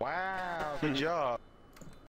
Wow, good job.